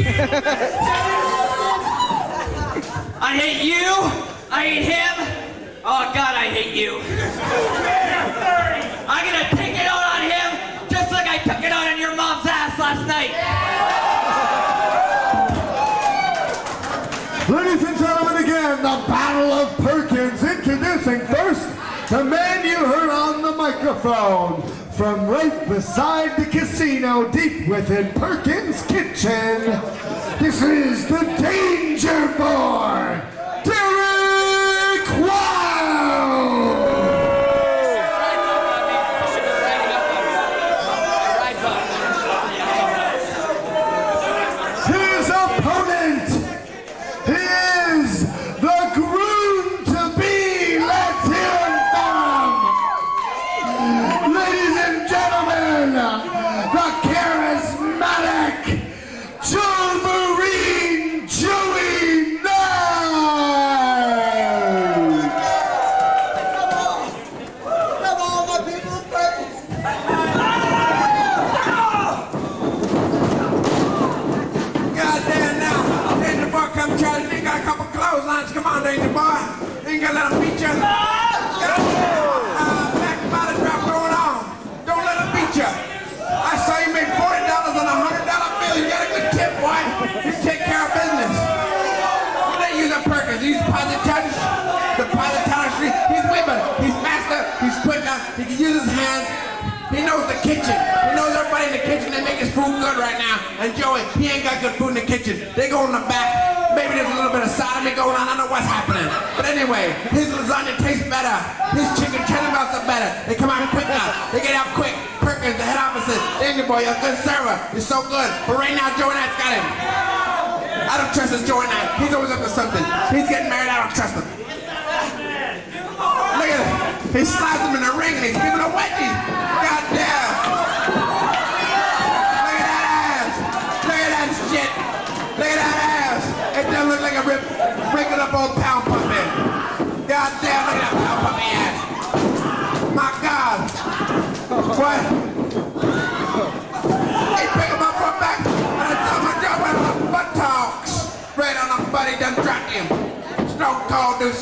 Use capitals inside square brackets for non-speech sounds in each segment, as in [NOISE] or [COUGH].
[LAUGHS] I hate you. I hate him. Oh God, I hate you. [LAUGHS] I'm gonna take it out on him, just like I took it out on your mom's ass last night. [LAUGHS] Ladies and gentlemen, again, the Battle of Perkins. Introducing first the man you heard on the microphone from right beside the casino, deep within Perkins' kitchen. This is the Danger Boy, clotheslines. Come on, boy. Ain't gonna let them beat you. Goddamn. Uh, back body drop going on. Don't let them beat you. I saw you make forty dollars on a hundred dollar bill. You got a good tip, boy. You take care of business. What they use at Perkins? Use deposit touch. Deposit touch. He's whipping. He's faster. He's quicker. He can use his hands. He knows the kitchen. He knows everybody in the kitchen. They make his food good right now. And Joey, he ain't got good food in the kitchen. They go in the back. Maybe there's a little bit of sodomy going on. I don't know what's happening. But anyway, his lasagna tastes better. His chicken chili melts are better. They come out quick quicker. They get out quick. Perkins, the head office says, Danger boy, you're a good server. You're so good. But right now, Joey Knight's got him. I don't trust this Joey Knight. He's always up to something. He's getting married. I don't trust him. Look at him. He slides him in the ring and he's giving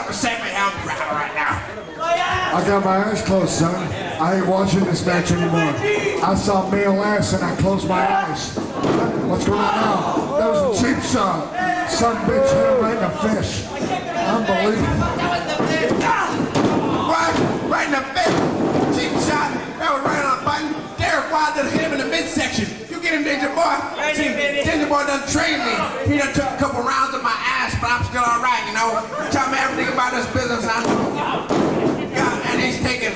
Cold do something, save me. I'm right now. I got my eyes closed, son. I ain't watching this match anymore. I saw male ass and I closed my eyes. What's going on now? That was a cheap shot. Son bitch hit him right in the fish. Unbelievable. What? Right in the face. Cheap shot. That was right on the button. Derek Wylde done hit him in the midsection. You get him, Danger Boy. See, Danger Boy done trained me. He done took a couple rounds of my ass, but I'm still all right, you know. Tell me this business. God, and he's taking,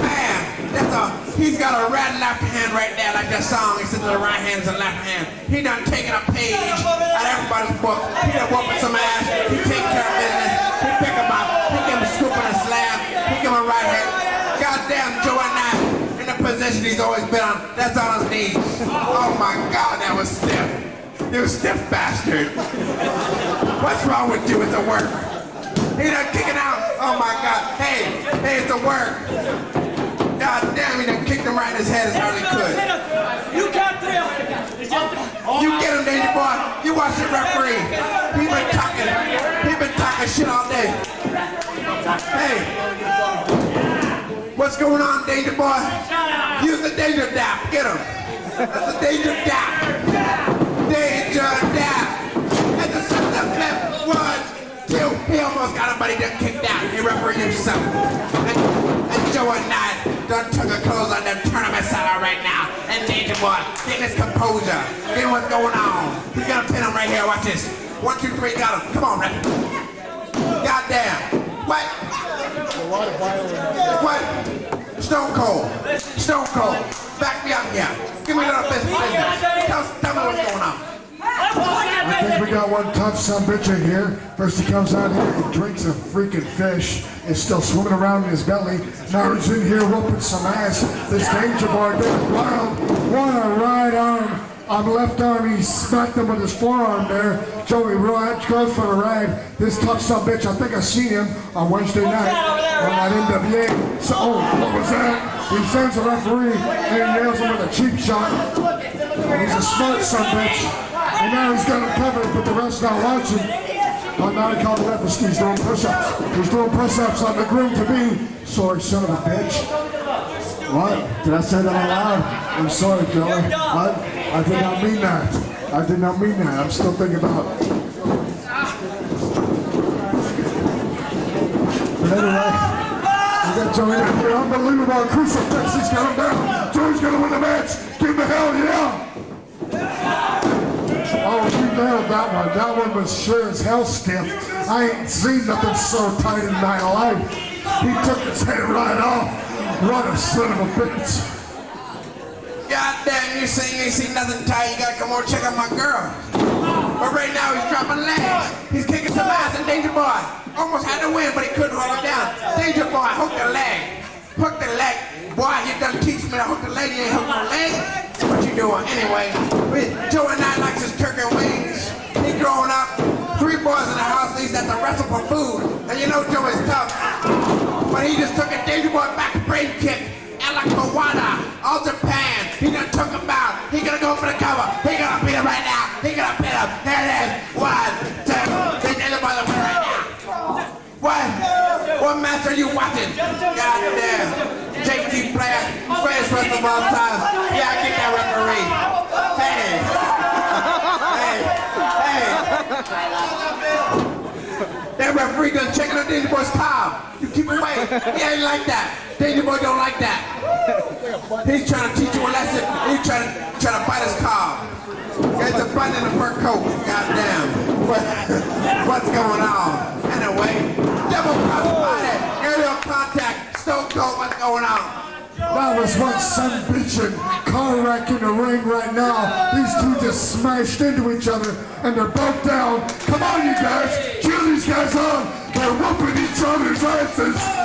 man, that's a, he's got a red left hand right there, like that song. He said the right hand is the left hand. He done taken a page out of everybody's book. He done whooping some ass. He take care of business. He pick him up. He give him a scoop and a slam. He give him a right hand. Goddamn Joey Knight, in the position he's always been on. That's on his knees. Oh my God, that was stiff. You stiff bastard. What's wrong with you? A work. He done kicking out. Oh my God. Hey, hey, it's a work. God damn, he done kicked him right in his head as hard as he could. You count three. You get him, Danger Boy. You watch the referee. He been talking. He been talking shit all day. Hey. What's going on, Danger Boy? Use the Danger Dap. Get him. That's the Danger Dap. Danger Dap. And the son of left one. He almost got a buddy done kicked out. He referee himself. And, Joey Knight done took a close on them tournament setup right now. And Danger Boy, get his composure. Get what's going on. He's gonna pin him right here. Watch this. One, two, three, got him. Come on, ref. Goddamn. What? What? Stone Cold. Stone Cold. Back me up here. Give me a little business. tell me what's going on. I think we got one tough son bitch in here. First he comes out here, he drinks a freaking fish. It's still swimming around in his belly. Now he's in here whooping some ass. This danger boy, David Wylde, won a right arm. On the left arm, he smacked him with his forearm there. Joey Roach goes for a ride. This tough son bitch, I think I seen him on Wednesday night on that NWA. So, oh, what was that? He sends the referee and he nails him with a cheap shot. And he's a smart son bitch. And now he's got him covered, but the ref's not watching. Oh, now he called the ref he's doing push-ups. He's doing push-ups on the groom to be. Sorry, son of a bitch. What? Did I say that out loud? I'm sorry, Billy. What? I did not mean that. I did not mean that. I'm still thinking about it. But anyway, we got Joey out here. Unbelievable crucifix. He's got him down. Joey's gonna win the match. Give him the hell yeah. Nailed that one. That one was sure as hell stiff. I ain't seen nothing so tight in my life. He took his head right off. What a son of a bitch. God damn, you say you ain't seen nothing tight. You gotta come over and check out my girl. But right now he's dropping legs. He's kicking some ass and Danger Boy almost had to win, but he couldn't hold him down. Danger Boy hooked the leg. Hook the leg. Boy, you done teach me to hook the leg. You ain't hook no leg. What you doing anyway? Joey Knight likes his turkey wings. Growing up. Three boys in the house. They used to wrestle for food. And you know Joe is tough. But he just took a Danger Boy back brain kick. Ella Kawada, all Japan. He done took him out. He gonna go for the cover. He gonna beat him right now. He gonna beat him. There it is. One, two. They Danger Boy the win right now. What? What match are you watching? God damn. JT player, greatest wrestler of all time. Yeah, I get that referee. Hey. Hey. Hey. That referee done checking on Danger Boy's time. You keep away. He ain't like that. Danger Boy don't like that. He's trying to teach you a lesson. He's trying to trying to bite his cob. There's a button in the fur coat. Goddamn. What, what's going on? Anyway, double cross body, aerial contact, stone cold. What's going on? That was one son bitchin' car wreck in the ring right now. These two just smashed into each other and they're both down. Come on, you guys. Cheer these guys on. They're whooping each other's asses.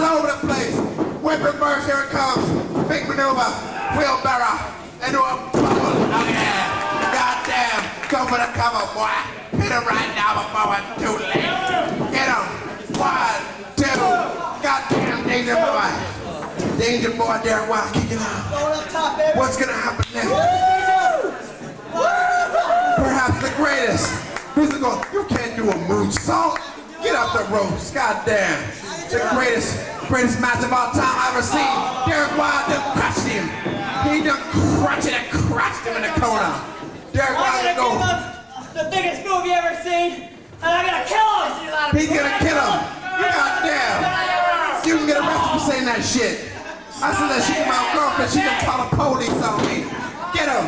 All over the place. Whip reverse, here it comes. Big maneuver. Wheelbarrow. Into a bubble. Oh yeah. Goddamn. Go for the cover, boy. Hit him right now before it's too late. Get him. One, two. Goddamn, Danger Boy. Danger Boy, Derek Wylde kicking out. Going up top, baby. What's gonna happen next? Perhaps the greatest. Physical. You can't do a moonsault. Get off the ropes. Goddamn. The greatest, greatest match of all time I ever seen. Derek Wylde done crushed him. He done crushed it and crushed him in the corner. Derek I'm gonna go. the biggest move you ever seen, and I'm gonna kill him. He's gonna kill him. You goddamn. You can get arrested for saying that shit. I said that shit to my girlfriend. She done call the police on me. Get him.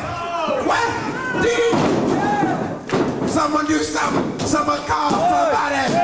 What? Did Someone do something. Someone call somebody.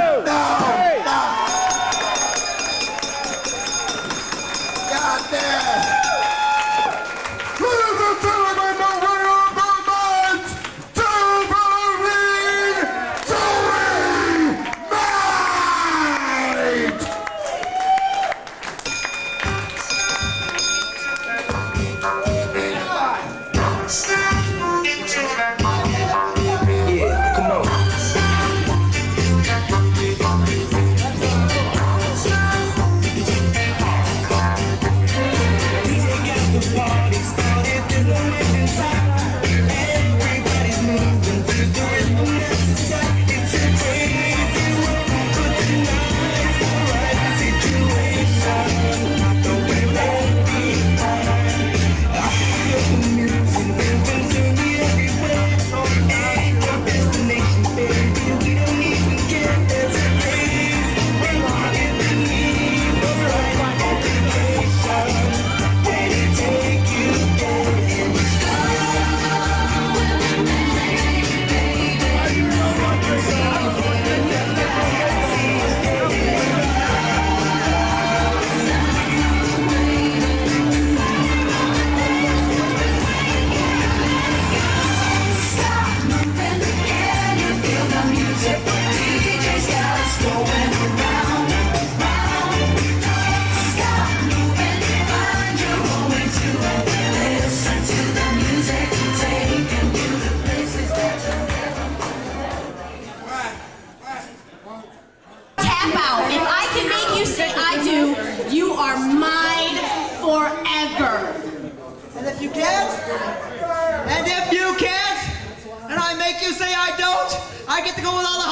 I get to go